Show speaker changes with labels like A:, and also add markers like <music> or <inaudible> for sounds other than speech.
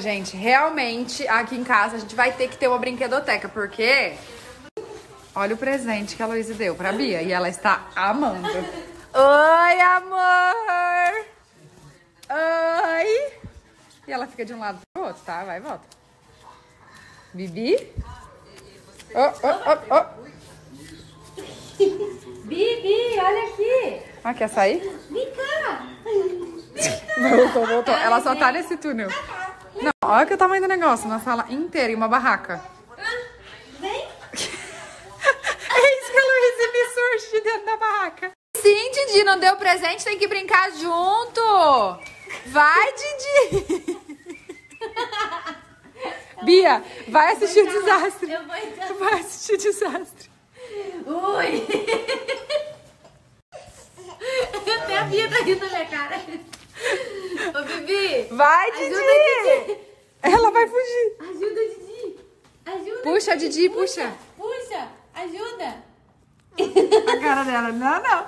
A: Gente, realmente aqui em casa a gente vai ter que ter uma brinquedoteca, porque olha o presente que a Luísa deu pra Bia e ela está amando. Oi, amor! Oi! E ela fica de um lado pro outro, tá? Vai e volta. Bibi? Oh, oh, oh, oh.
B: Bibi, olha aqui.
A: Ah, quer sair?
B: Vem cá.
A: Voltou, voltou. Ela só tá nesse túnel. Não, olha que o tamanho do negócio. Uma sala inteira e uma barraca.
B: Vem. <laughs>
A: É isso que a Luísa me surge de dentro da barraca. Sim, Didi, não deu presente, tem que brincar junto. Vai, Didi. <laughs> Bia, vai assistir o desastre.
B: Eu vou então.
A: Vai assistir o desastre.
B: Ui. <laughs> Até a Bia tá rindo na minha cara.
A: Vai,
B: Ajuda,
A: Didi.
B: Didi.
A: Ela vai fugir.
B: Ajuda, Didi. Ajuda.
A: Puxa, Didi, puxa.
B: Puxa. Ajuda.
A: A cara dela. Não, não.